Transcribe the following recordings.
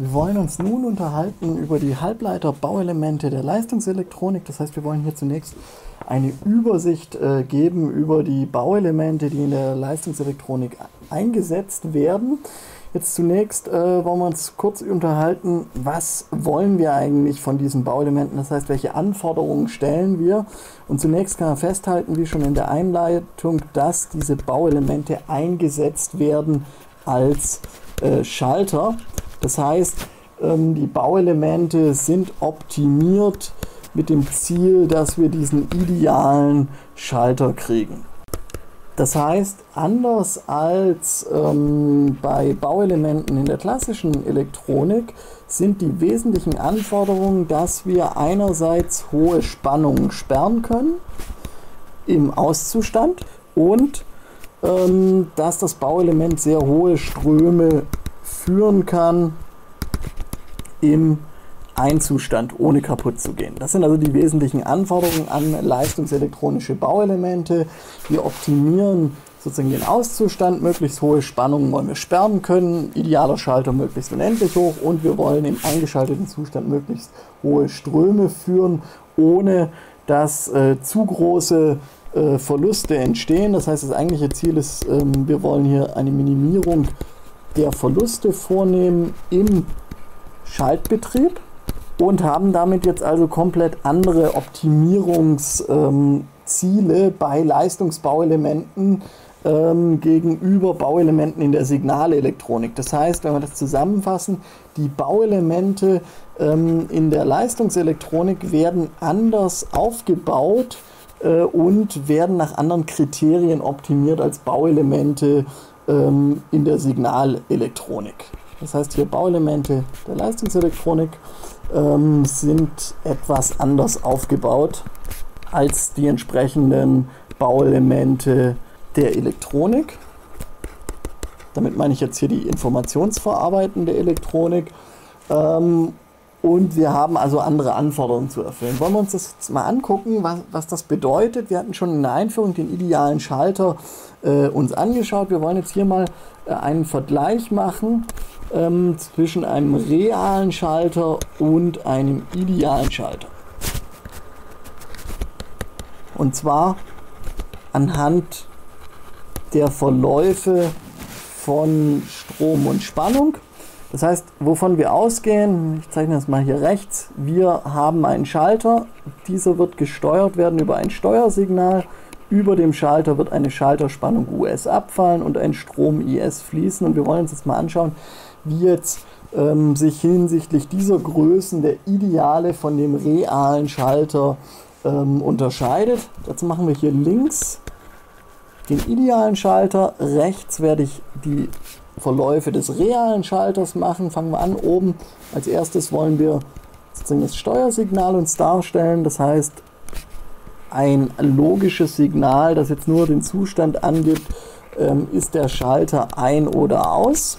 Wir wollen uns nun unterhalten über die Halbleiter-Bauelemente der Leistungselektronik. Das heißt, wir wollen hier zunächst eine Übersicht äh, geben über die Bauelemente, die in der Leistungselektronik eingesetzt werden. Jetzt zunächst äh, wollen wir uns kurz unterhalten, was wollen wir eigentlich von diesen Bauelementen, das heißt, welche Anforderungen stellen wir. Und zunächst kann man festhalten, wie schon in der Einleitung, dass diese Bauelemente eingesetzt werden als äh, Schalter. Das heißt, ähm, die Bauelemente sind optimiert mit dem Ziel, dass wir diesen idealen Schalter kriegen. Das heißt, anders als ähm, bei Bauelementen in der klassischen Elektronik sind die wesentlichen Anforderungen, dass wir einerseits hohe Spannungen sperren können im Auszustand und ähm, dass das Bauelement sehr hohe Ströme führen kann im Einzustand, ohne kaputt zu gehen. Das sind also die wesentlichen Anforderungen an leistungselektronische Bauelemente. Wir optimieren sozusagen den Auszustand, möglichst hohe Spannungen wollen wir sperren können, idealer Schalter möglichst unendlich hoch und wir wollen im eingeschalteten Zustand möglichst hohe Ströme führen, ohne dass äh, zu große äh, Verluste entstehen. Das heißt, das eigentliche Ziel ist, ähm, wir wollen hier eine Minimierung der Verluste vornehmen im Schaltbetrieb und haben damit jetzt also komplett andere Optimierungsziele ähm, bei Leistungsbauelementen ähm, gegenüber Bauelementen in der Signalelektronik. Das heißt, wenn wir das zusammenfassen, die Bauelemente ähm, in der Leistungselektronik werden anders aufgebaut äh, und werden nach anderen Kriterien optimiert als Bauelemente ähm, in der Signalelektronik. Das heißt, hier Bauelemente der Leistungselektronik ähm, sind etwas anders aufgebaut als die entsprechenden Bauelemente der Elektronik. Damit meine ich jetzt hier die informationsverarbeitende Elektronik. Ähm, und wir haben also andere Anforderungen zu erfüllen. Wollen wir uns das jetzt mal angucken, was, was das bedeutet? Wir hatten schon in der Einführung den idealen Schalter äh, uns angeschaut. Wir wollen jetzt hier mal äh, einen Vergleich machen ähm, zwischen einem realen Schalter und einem idealen Schalter. Und zwar anhand der Verläufe von Strom und Spannung. Das heißt, wovon wir ausgehen, ich zeichne das mal hier rechts, wir haben einen Schalter, dieser wird gesteuert werden über ein Steuersignal. Über dem Schalter wird eine Schalterspannung US abfallen und ein Strom IS fließen. Und wir wollen uns jetzt mal anschauen, wie jetzt ähm, sich hinsichtlich dieser Größen der Ideale von dem realen Schalter ähm, unterscheidet. Dazu machen wir hier links den idealen Schalter, rechts werde ich die Verläufe des realen Schalters machen. Fangen wir an oben. Als erstes wollen wir sozusagen das Steuersignal uns darstellen. Das heißt, ein logisches Signal, das jetzt nur den Zustand angibt, ähm, ist der Schalter ein oder aus.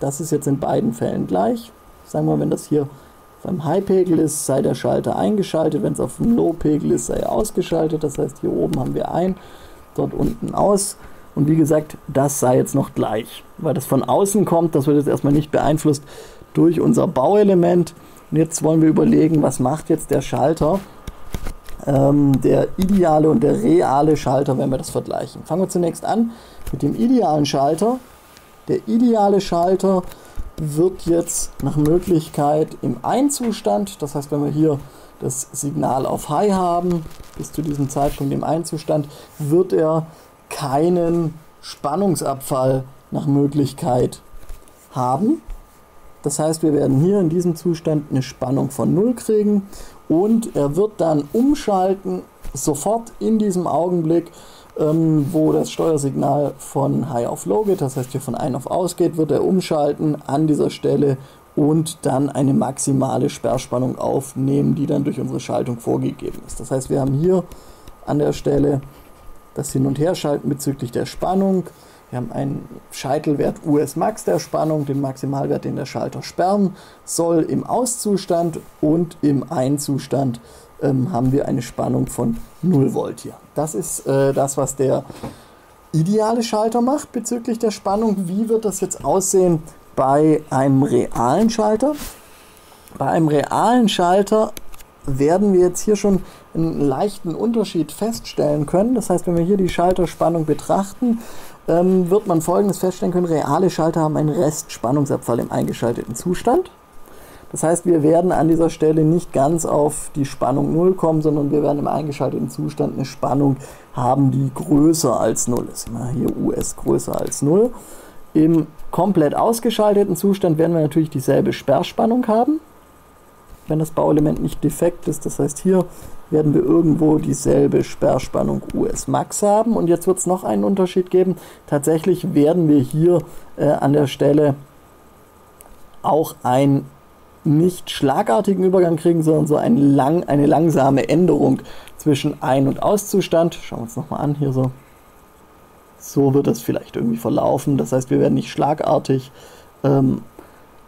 Das ist jetzt in beiden Fällen gleich. Sagen wir, wenn das hier auf einem High-Pegel ist, sei der Schalter eingeschaltet. Wenn es auf einem Low-Pegel ist, sei er ausgeschaltet. Das heißt, hier oben haben wir ein, dort unten aus. Und wie gesagt, das sei jetzt noch gleich. Weil das von außen kommt, das wird jetzt erstmal nicht beeinflusst durch unser Bauelement. Und jetzt wollen wir überlegen, was macht jetzt der Schalter, ähm, der ideale und der reale Schalter, wenn wir das vergleichen. Fangen wir zunächst an mit dem idealen Schalter. Der ideale Schalter wird jetzt nach Möglichkeit im Einzustand, das heißt, wenn wir hier das Signal auf High haben, bis zu diesem Zeitpunkt im Einzustand, wird er keinen Spannungsabfall nach Möglichkeit haben. Das heißt, wir werden hier in diesem Zustand eine Spannung von 0 kriegen und er wird dann umschalten, sofort in diesem Augenblick ähm, wo das Steuersignal von High auf Low geht, das heißt hier von Ein auf Aus geht, wird er umschalten an dieser Stelle und dann eine maximale Sperrspannung aufnehmen, die dann durch unsere Schaltung vorgegeben ist. Das heißt, wir haben hier an der Stelle das Hin- und Herschalten bezüglich der Spannung. Wir haben einen Scheitelwert US Max der Spannung, den Maximalwert, den der Schalter sperren soll im Auszustand und im Einzustand ähm, haben wir eine Spannung von 0 Volt hier. Das ist äh, das, was der ideale Schalter macht bezüglich der Spannung. Wie wird das jetzt aussehen bei einem realen Schalter. Bei einem realen Schalter werden wir jetzt hier schon einen leichten Unterschied feststellen können. Das heißt, wenn wir hier die Schalterspannung betrachten, ähm, wird man folgendes feststellen können. Reale Schalter haben einen Restspannungsabfall im eingeschalteten Zustand. Das heißt, wir werden an dieser Stelle nicht ganz auf die Spannung 0 kommen, sondern wir werden im eingeschalteten Zustand eine Spannung haben, die größer als 0 ist. Hier US größer als 0. Im komplett ausgeschalteten Zustand werden wir natürlich dieselbe Sperrspannung haben, wenn das Bauelement nicht defekt ist. Das heißt, hier werden wir irgendwo dieselbe Sperrspannung US Max haben. Und jetzt wird es noch einen Unterschied geben. Tatsächlich werden wir hier äh, an der Stelle auch einen nicht schlagartigen Übergang kriegen, sondern so ein lang, eine langsame Änderung zwischen Ein- und Auszustand. Schauen wir uns nochmal an hier so. So wird es vielleicht irgendwie verlaufen. Das heißt, wir werden nicht schlagartig ähm,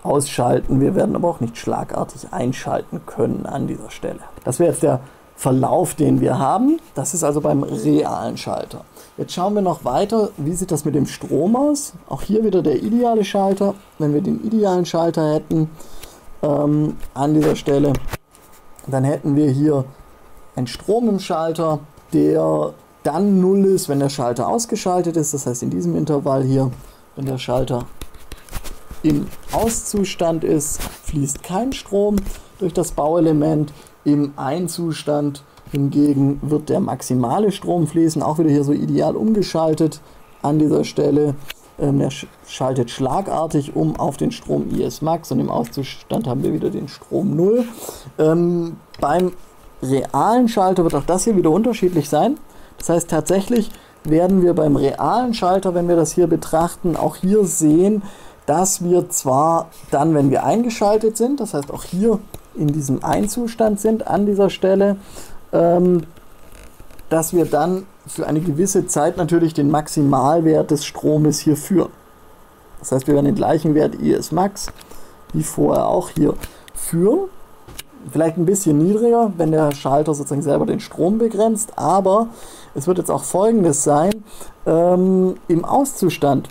ausschalten, wir werden aber auch nicht schlagartig einschalten können an dieser Stelle. Das wäre jetzt der Verlauf, den wir haben. Das ist also beim realen Schalter. Jetzt schauen wir noch weiter, wie sieht das mit dem Strom aus. Auch hier wieder der ideale Schalter. Wenn wir den idealen Schalter hätten ähm, an dieser Stelle, dann hätten wir hier einen Strom im Schalter, der dann null ist, wenn der Schalter ausgeschaltet ist. Das heißt, in diesem Intervall hier, wenn der Schalter im Auszustand ist, fließt kein Strom durch das Bauelement. Im Einzustand hingegen wird der maximale Strom fließen, auch wieder hier so ideal umgeschaltet an dieser Stelle. Ähm, er schaltet schlagartig um auf den Strom IS Max und im Auszustand haben wir wieder den Strom 0. Ähm, beim realen Schalter wird auch das hier wieder unterschiedlich sein. Das heißt tatsächlich werden wir beim realen Schalter, wenn wir das hier betrachten, auch hier sehen, dass wir zwar dann, wenn wir eingeschaltet sind, das heißt auch hier in diesem Einzustand sind an dieser Stelle, ähm, dass wir dann für eine gewisse Zeit natürlich den Maximalwert des Stromes hier führen. Das heißt, wir werden den gleichen Wert IS Max wie vorher auch hier führen. Vielleicht ein bisschen niedriger, wenn der Schalter sozusagen selber den Strom begrenzt, aber es wird jetzt auch folgendes sein: ähm, Im Auszustand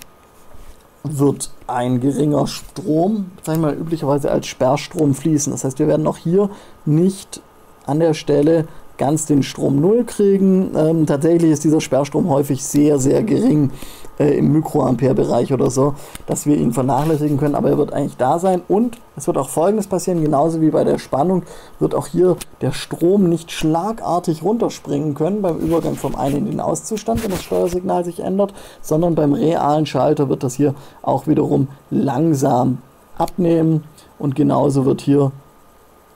wird ein geringer Strom, sag ich mal, üblicherweise als Sperrstrom fließen. Das heißt, wir werden auch hier nicht an der Stelle ganz den Strom null kriegen. Ähm, tatsächlich ist dieser Sperrstrom häufig sehr, sehr gering äh, im Mikroampere-Bereich oder so, dass wir ihn vernachlässigen können, aber er wird eigentlich da sein. Und es wird auch folgendes passieren, genauso wie bei der Spannung wird auch hier der Strom nicht schlagartig runterspringen können beim Übergang vom einen in den Auszustand, wenn das Steuersignal sich ändert, sondern beim realen Schalter wird das hier auch wiederum langsam abnehmen. Und genauso wird hier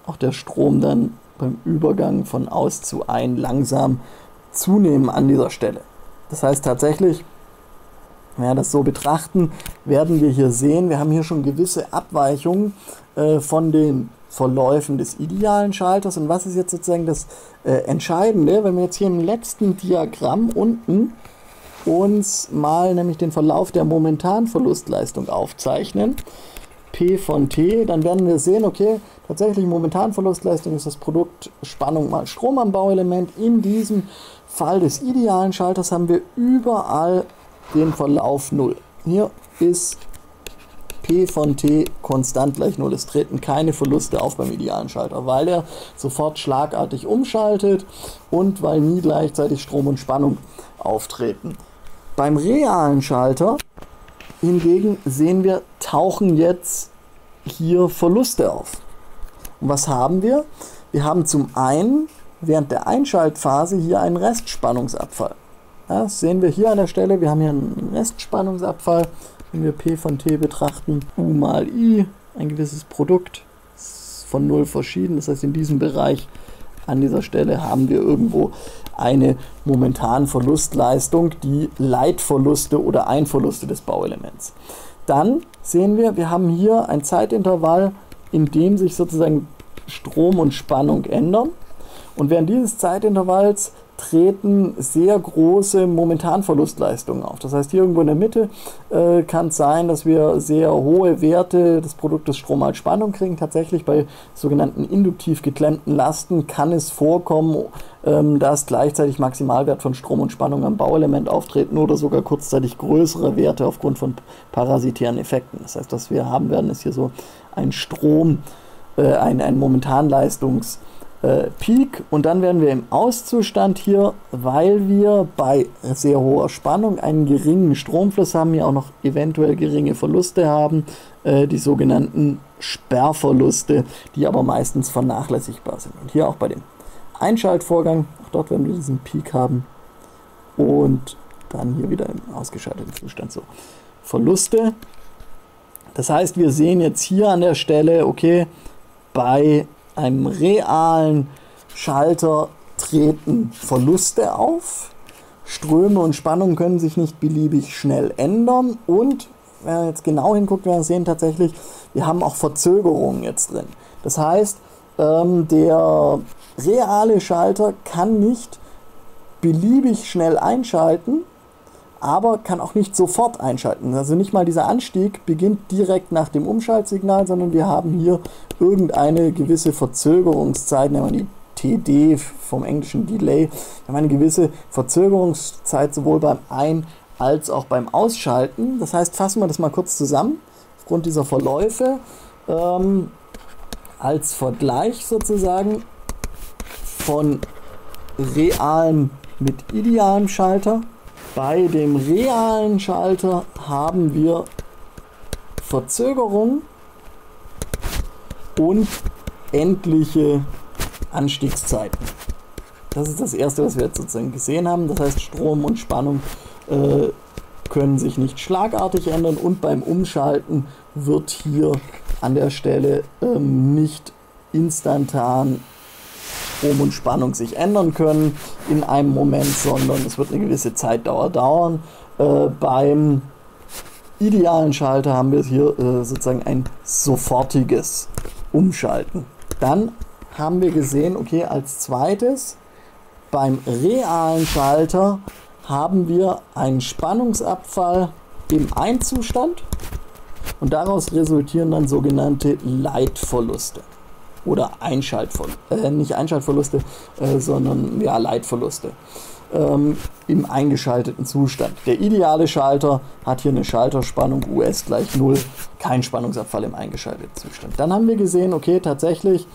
auch der Strom dann beim Übergang von aus zu ein langsam zunehmen an dieser Stelle. Das heißt tatsächlich, wenn wir das so betrachten, werden wir hier sehen, wir haben hier schon gewisse Abweichungen äh, von den Verläufen des idealen Schalters. Und was ist jetzt sozusagen das äh, Entscheidende, wenn wir jetzt hier im letzten Diagramm unten uns mal nämlich den Verlauf der momentanen Verlustleistung aufzeichnen, P von T, dann werden wir sehen, okay, tatsächlich momentan Verlustleistung ist das Produkt Spannung mal Strom am Bauelement. In diesem Fall des idealen Schalters haben wir überall den Verlauf 0. Hier ist P von T konstant gleich 0. Es treten keine Verluste auf beim idealen Schalter, weil er sofort schlagartig umschaltet und weil nie gleichzeitig Strom und Spannung auftreten. Beim realen Schalter hingegen sehen wir, tauchen jetzt hier Verluste auf. Und was haben wir? Wir haben zum einen während der Einschaltphase hier einen Restspannungsabfall. Ja, das sehen wir hier an der Stelle. Wir haben hier einen Restspannungsabfall. Wenn wir P von T betrachten, U mal I, ein gewisses Produkt von 0 verschieden. Das heißt, in diesem Bereich an dieser Stelle haben wir irgendwo eine momentan Verlustleistung, die Leitverluste oder Einverluste des Bauelements. Dann sehen wir, wir haben hier ein Zeitintervall, in dem sich sozusagen Strom und Spannung ändern. Und während dieses Zeitintervalls treten sehr große Momentanverlustleistungen auf. Das heißt, hier irgendwo in der Mitte äh, kann es sein, dass wir sehr hohe Werte des Produktes Strom als Spannung kriegen. Tatsächlich bei sogenannten induktiv geklemmten Lasten kann es vorkommen, ähm, dass gleichzeitig Maximalwert von Strom und Spannung am Bauelement auftreten oder sogar kurzzeitig größere Werte aufgrund von parasitären Effekten. Das heißt, was wir haben werden, ist hier so ein Strom, äh, ein, ein Momentanleistungs- äh, Peak und dann werden wir im Auszustand hier, weil wir bei sehr hoher Spannung einen geringen Stromfluss haben, hier auch noch eventuell geringe Verluste haben, äh, die sogenannten Sperrverluste, die aber meistens vernachlässigbar sind. Und hier auch bei dem Einschaltvorgang, auch dort werden wir diesen Peak haben und dann hier wieder im ausgeschalteten Zustand so. Verluste. Das heißt, wir sehen jetzt hier an der Stelle, okay, bei einem realen Schalter treten Verluste auf. Ströme und Spannungen können sich nicht beliebig schnell ändern. Und wenn jetzt genau hinguckt, werden wir sehen tatsächlich, wir haben auch Verzögerungen jetzt drin. Das heißt, ähm, der reale Schalter kann nicht beliebig schnell einschalten, aber kann auch nicht sofort einschalten. Also nicht mal dieser Anstieg beginnt direkt nach dem Umschaltsignal, sondern wir haben hier irgendeine gewisse Verzögerungszeit, nehmen wir die TD vom englischen Delay, wir haben eine gewisse Verzögerungszeit sowohl beim Ein- als auch beim Ausschalten. Das heißt, fassen wir das mal kurz zusammen, aufgrund dieser Verläufe, ähm, als Vergleich sozusagen von realem mit idealem Schalter bei dem realen Schalter haben wir Verzögerung und endliche Anstiegszeiten. Das ist das erste, was wir jetzt sozusagen gesehen haben. Das heißt, Strom und Spannung äh, können sich nicht schlagartig ändern und beim Umschalten wird hier an der Stelle ähm, nicht instantan Strom und Spannung sich ändern können in einem Moment, sondern es wird eine gewisse Zeitdauer dauern. Äh, beim idealen Schalter haben wir hier äh, sozusagen ein sofortiges Umschalten. Dann haben wir gesehen, okay, als zweites beim realen Schalter haben wir einen Spannungsabfall im Einzustand und daraus resultieren dann sogenannte Leitverluste oder Einschaltverluste, äh, nicht Einschaltverluste, äh, sondern ja, Leitverluste ähm, im eingeschalteten Zustand. Der ideale Schalter hat hier eine Schalterspannung US gleich 0, kein Spannungsabfall im eingeschalteten Zustand. Dann haben wir gesehen, okay, tatsächlich,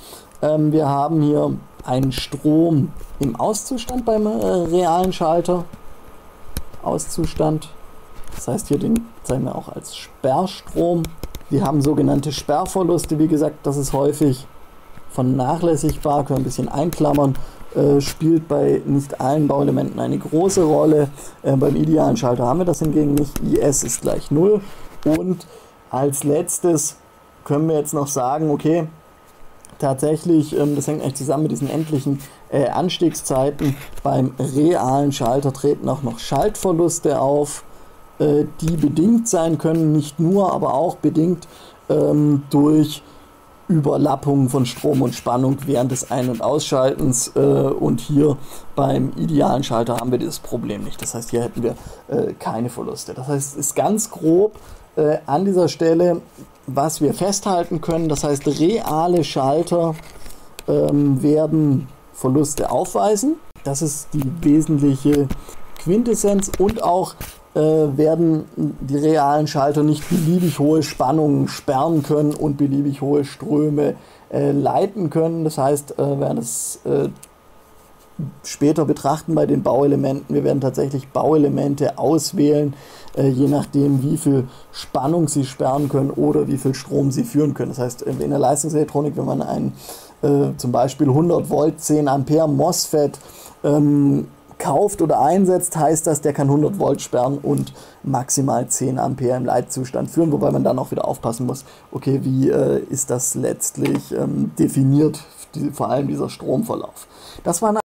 ähm, wir haben hier einen Strom im Auszustand beim äh, realen Schalter. Auszustand. Das heißt hier den zeigen wir auch als Sperrstrom. Wir haben sogenannte Sperrverluste. Wie gesagt, das ist häufig vernachlässigbar, können wir ein bisschen einklammern, äh, spielt bei nicht allen Bauelementen eine große Rolle. Äh, beim idealen Schalter haben wir das hingegen nicht. IS ist gleich 0. Und als letztes können wir jetzt noch sagen, okay, tatsächlich, ähm, das hängt eigentlich zusammen mit diesen endlichen äh, Anstiegszeiten. Beim realen Schalter treten auch noch Schaltverluste auf, äh, die bedingt sein können, nicht nur, aber auch bedingt ähm, durch Überlappung von Strom und Spannung während des Ein- und Ausschaltens äh, und hier beim idealen Schalter haben wir dieses Problem nicht. Das heißt, hier hätten wir äh, keine Verluste. Das heißt, es ist ganz grob äh, an dieser Stelle, was wir festhalten können. Das heißt, reale Schalter ähm, werden Verluste aufweisen. Das ist die wesentliche Quintessenz und auch werden die realen Schalter nicht beliebig hohe Spannungen sperren können und beliebig hohe Ströme äh, leiten können. Das heißt, äh, werden es äh, später betrachten bei den Bauelementen. Wir werden tatsächlich Bauelemente auswählen, äh, je nachdem, wie viel Spannung sie sperren können oder wie viel Strom sie führen können. Das heißt, in der Leistungselektronik, wenn man einen äh, zum Beispiel 100 Volt 10 Ampere MOSFET ähm, kauft oder einsetzt, heißt das, der kann 100 Volt sperren und maximal 10 Ampere im Leitzustand führen, wobei man dann auch wieder aufpassen muss, okay, wie äh, ist das letztlich ähm, definiert, die, vor allem dieser Stromverlauf. Das waren